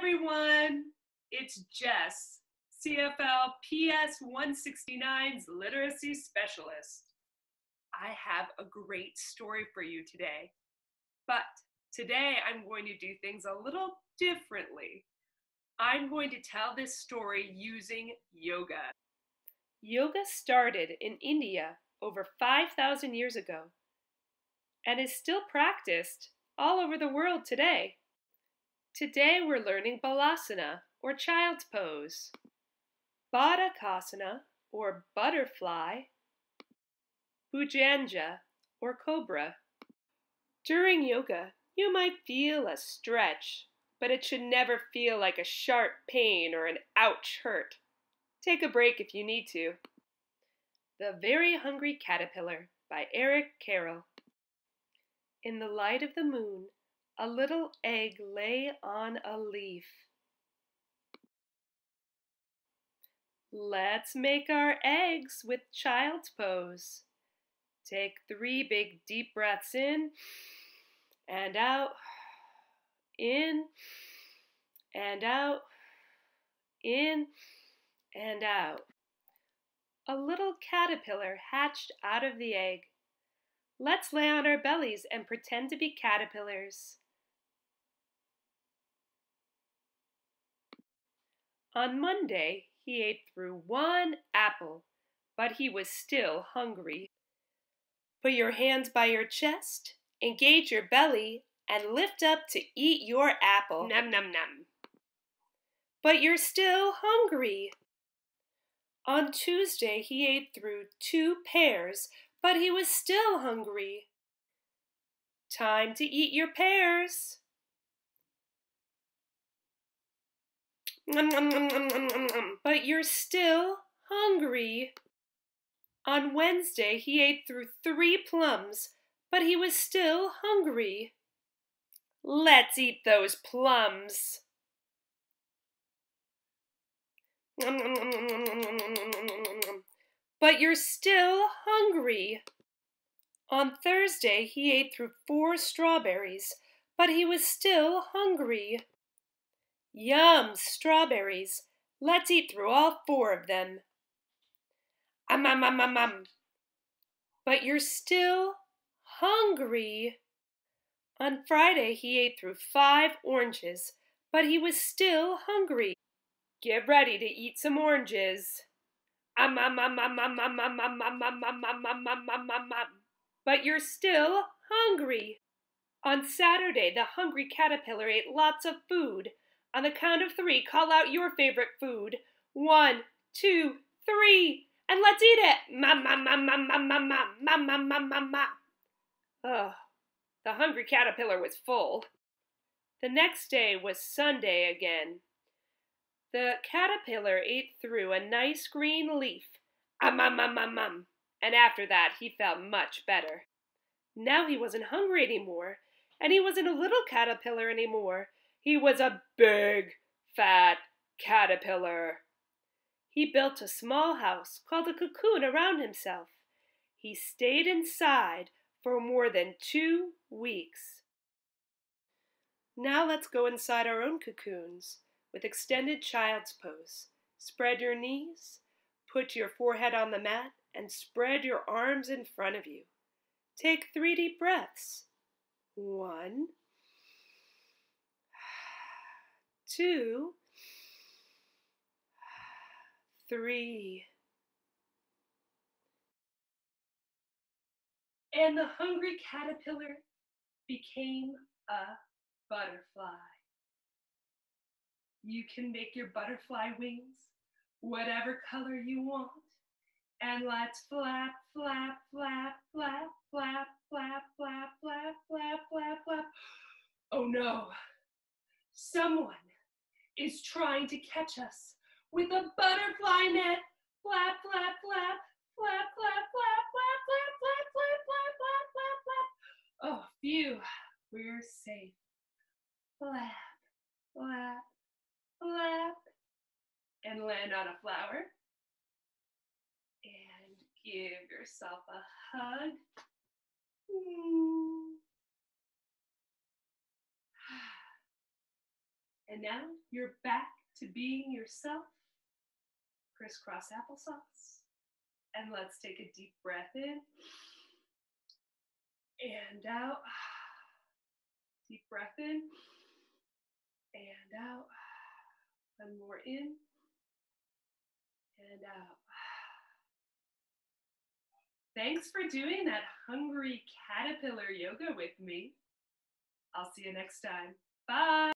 everyone. It's Jess, CFL PS 169's literacy specialist. I have a great story for you today. But today I'm going to do things a little differently. I'm going to tell this story using yoga. Yoga started in India over 5,000 years ago and is still practiced all over the world today. Today we're learning Balasana, or Child's Pose, Baddhakasana, or Butterfly, Bhujanga, or Cobra. During yoga, you might feel a stretch, but it should never feel like a sharp pain or an ouch hurt. Take a break if you need to. The Very Hungry Caterpillar by Eric Carle. In the light of the moon, a little egg lay on a leaf. Let's make our eggs with child's pose. Take three big deep breaths in and out, in and out, in and out. A little caterpillar hatched out of the egg. Let's lay on our bellies and pretend to be caterpillars. On Monday, he ate through one apple, but he was still hungry. Put your hands by your chest, engage your belly, and lift up to eat your apple. Num num num. But you're still hungry. On Tuesday, he ate through two pears, but he was still hungry. Time to eat your pears. But you're still hungry. On Wednesday, he ate through three plums, but he was still hungry. Let's eat those plums. But you're still hungry. On Thursday, he ate through four strawberries, but he was still hungry. Yum, strawberries. Let's eat through all four of them. Um, um, um, um, um. But you're still hungry. On Friday, he ate through five oranges, but he was still hungry. Get ready to eat some oranges. Um, um, um, um, um, um, um, um, um, um, um, um, um, um, um, um, um. But you're still hungry. On Saturday, the hungry caterpillar ate lots of food, on the count of three, call out your favorite food. One, two, three, and let's eat it. Ma ma ma ma ma ma ma ma ma ma ma ma. Oh, the hungry caterpillar was full. The next day was Sunday again. The caterpillar ate through a nice green leaf. Um, um, um, um, um. And after that, he felt much better. Now he wasn't hungry anymore, and he wasn't a little caterpillar anymore. He was a big, fat caterpillar. He built a small house called a cocoon around himself. He stayed inside for more than two weeks. Now let's go inside our own cocoons with extended child's pose. Spread your knees, put your forehead on the mat, and spread your arms in front of you. Take three deep breaths. One, two, three. And the hungry caterpillar became a butterfly. You can make your butterfly wings whatever color you want. And let's flap, flap, flap, flap, flap, flap, flap, flap, flap, flap, flap. Oh no, someone is trying to catch us with a butterfly net. Flap, flap, flap, flap, flap, flap, flap, flap, flap, flap, flap, flap, flap, flap. Oh, phew, we're safe. Flap, flap, flap, and land on a flower. And give yourself a hug. And now you're back to being yourself. Crisscross applesauce. And let's take a deep breath in and out. Deep breath in and out. One more in and out. Thanks for doing that hungry caterpillar yoga with me. I'll see you next time. Bye.